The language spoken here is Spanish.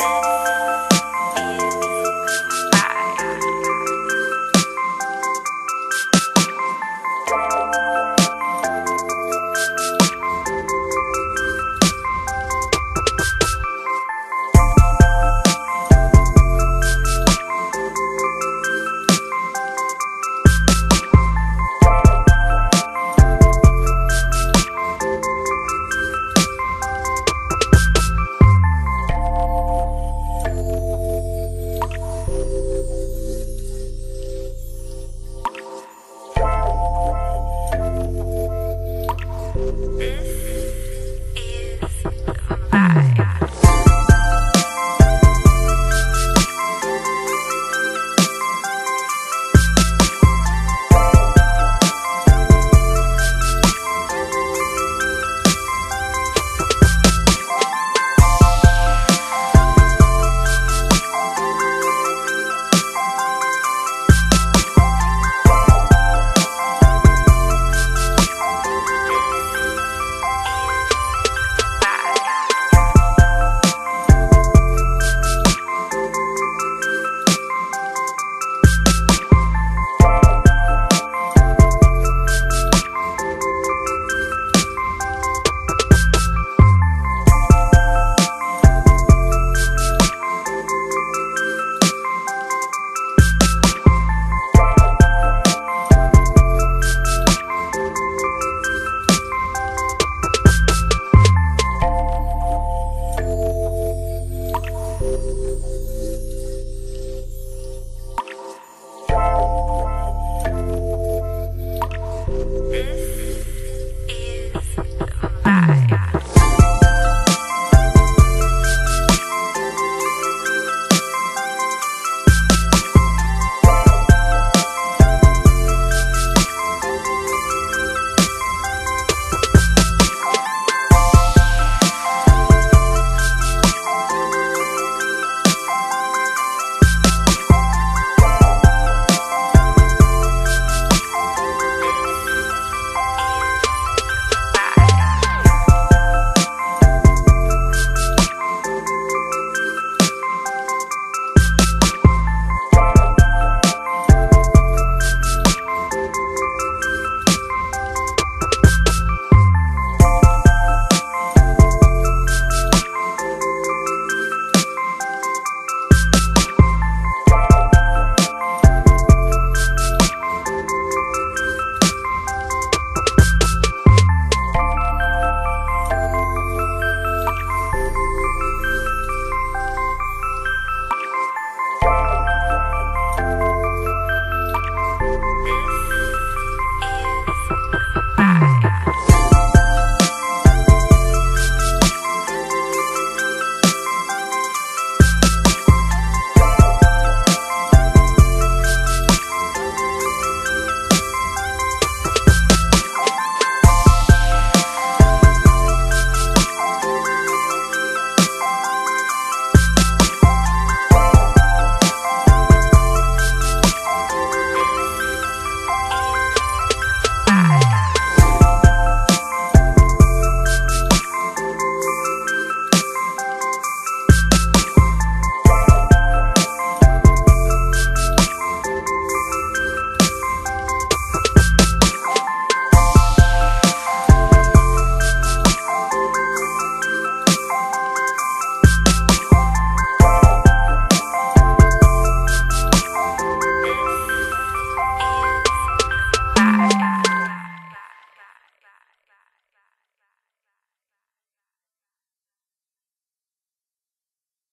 you. es